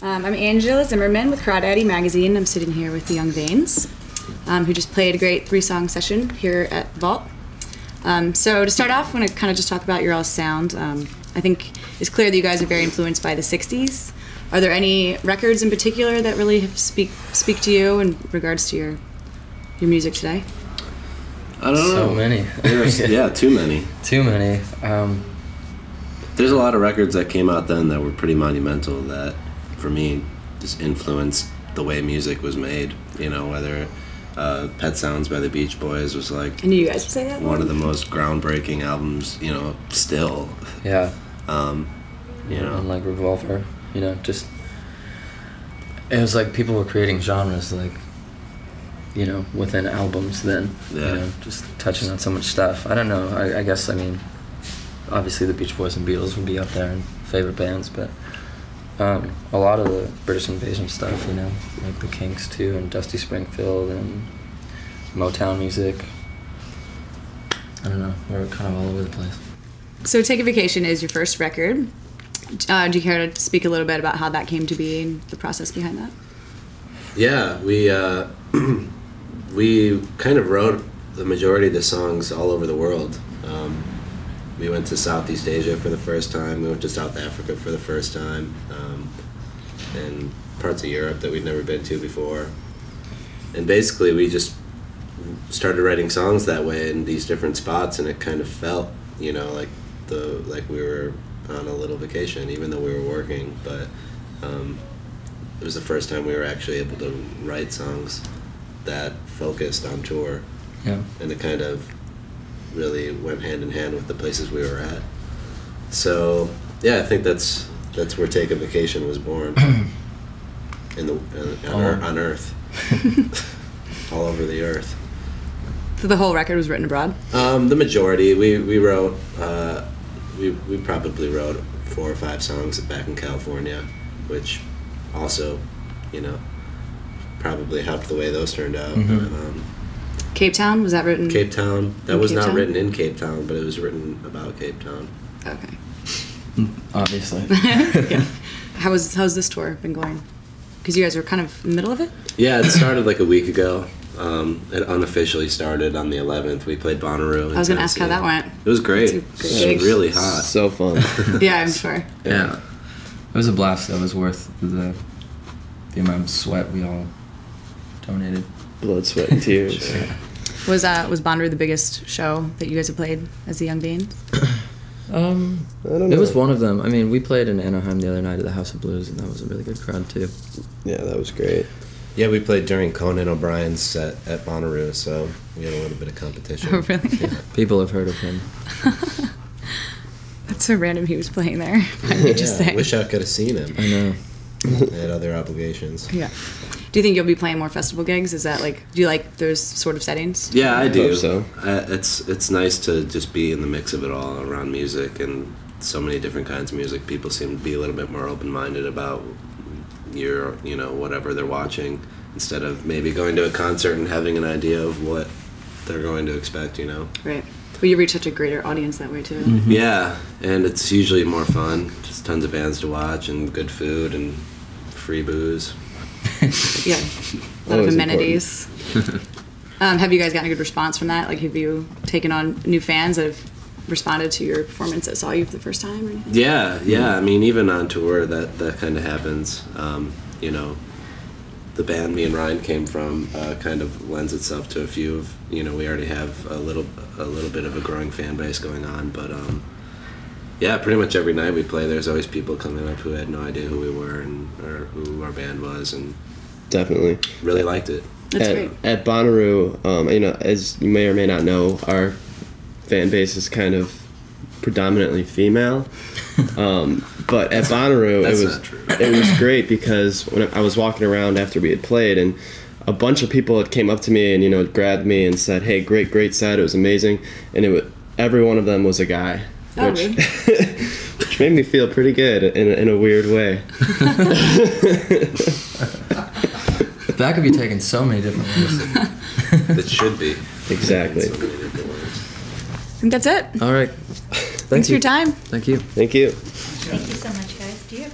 Um, I'm Angela Zimmerman with Crawdaddy Magazine. I'm sitting here with the Young Veins, um, who just played a great three-song session here at Vault. Um, so to start off, I want to kind of just talk about your all sound. Um, I think it's clear that you guys are very influenced by the '60s. Are there any records in particular that really speak speak to you in regards to your your music today? I don't know. So many. There's, yeah, too many. Too many. Um, There's a lot of records that came out then that were pretty monumental that, for me, just influenced the way music was made. You know, whether uh, Pet Sounds by the Beach Boys was like I knew you guys would say that. one of the most groundbreaking albums, you know, still. yeah. Um, you know, And like Revolver, you know, just. It was like people were creating genres, like, you know, within albums then. Yeah. You know, just touching on so much stuff. I don't know. I, I guess, I mean, obviously the Beach Boys and Beatles would be up there in favorite bands, but um, a lot of the British Invasion stuff, you know, like the Kinks too, and Dusty Springfield and Motown music. I don't know. We're kind of all over the place. So Take a Vacation is your first record. Uh, do you care to speak a little bit about how that came to be and the process behind that? Yeah, we uh, we kind of wrote the majority of the songs all over the world. Um, we went to Southeast Asia for the first time. We went to South Africa for the first time, um, and parts of Europe that we'd never been to before. And basically, we just started writing songs that way in these different spots, and it kind of felt, you know, like the like we were on a little vacation, even though we were working. But um, it was the first time we were actually able to write songs that focused on tour Yeah. and it kind of really went hand in hand with the places we were at so yeah i think that's that's where take a vacation was born in the uh, on, Ear- Oh. on earth all over the earth So the whole record was written abroad. um, the majority we we wrote uh, we we probably wrote four or five songs back in california which also you know probably helped the way those turned out Mhm. um, Cape Town was that written? Cape Town. That In was Cape not Town? written in Cape Town, but it was written about Cape Town. Okay. Obviously. yeah. How was how's this tour been going? Because you guys were kind of in the middle of it. Yeah, it started like a week ago. Um, it unofficially started on the 11th. We played Bonnaroo. in I was gonna ask how that went. It was great. It's a great It was really hot. So fun. Yeah, I'm sure. Yeah. It was a blast. That was worth the the amount of sweat we all donated. Blood, sweat, and tears. Was uh was Bonnaroo the biggest show that you guys have played as the Young Veins? Um, I don't know. it was one of them. I mean, we played in Anaheim the other night at the House of Blues, and that was a really good crowd too. Yeah, that was great. Yeah, we played during Conan O'Brien's set at Bonnaroo, so we had a little bit of competition. Oh, really? People have heard of him. That's so random. He was playing there. I would just say. wish I could have seen him. I know. I had other obligations. Yeah. Do you think you'll be playing more festival gigs? Is that like? Do you like those sort of settings? Yeah, I do. Hope so. I, it's it's nice to just be in the mix of it all around music and so many different kinds of music. People seem to be a little bit more open minded about your you know whatever they're watching instead of maybe going to a concert and having an idea of what they're going to expect. You know. Right. Well, you reach such a greater audience that way too. Mm-hmm. Yeah, and it's usually more fun. Just tons of bands to watch and good food and free booze. Yeah. A lot of amenities. um, have you guys gotten a good response from that? Like, have you taken on new fans that have responded to your performance that saw you for the first time or anything? Yeah, yeah. I mean, even on tour, that that kind of happens. Um, you know, the band me and Ryan came from uh, kind of lends itself to a few of. You know, we already have a little a little bit of a growing fan base going on, but um, yeah, pretty much every night we play, there's always people coming up who had no idea who we were and or who our band was, and Definitely. really liked it. That's at, great. At Bonnaroo, um, you know, as you may or may not know, our fan base is kind of predominantly female. Um, but at Bonnaroo, it was it was great because when I was walking around after we had played, and a bunch of people had came up to me and you know grabbed me and said, "Hey, great, great set! It was amazing," and it wa- every one of them was a guy. Oh, which, really? which made me feel pretty good in, in a weird way. That could be taken so many different ways. It should be. Exactly. So many different ways. I think that's it. All right. Thanks for your time. Thank you. Thank you. Thank you so much, guys. Do you